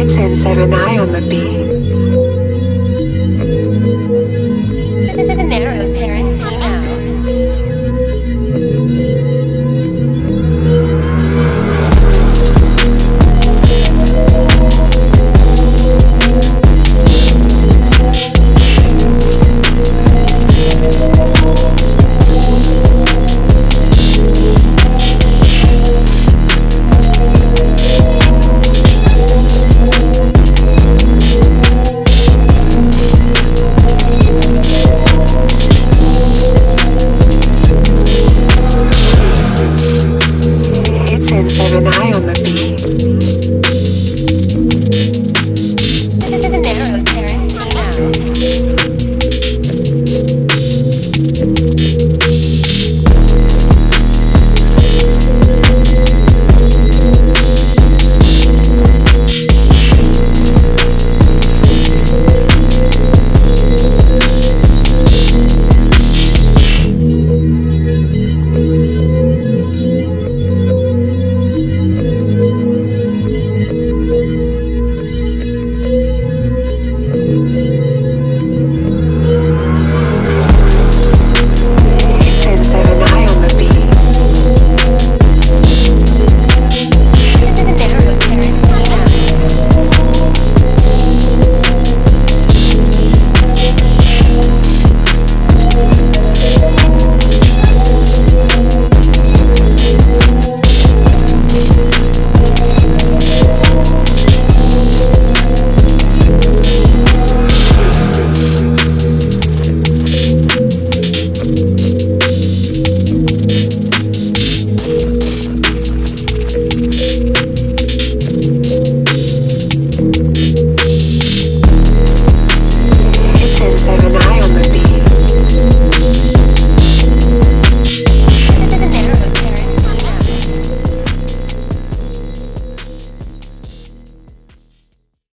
It's N7I on the beat. an eye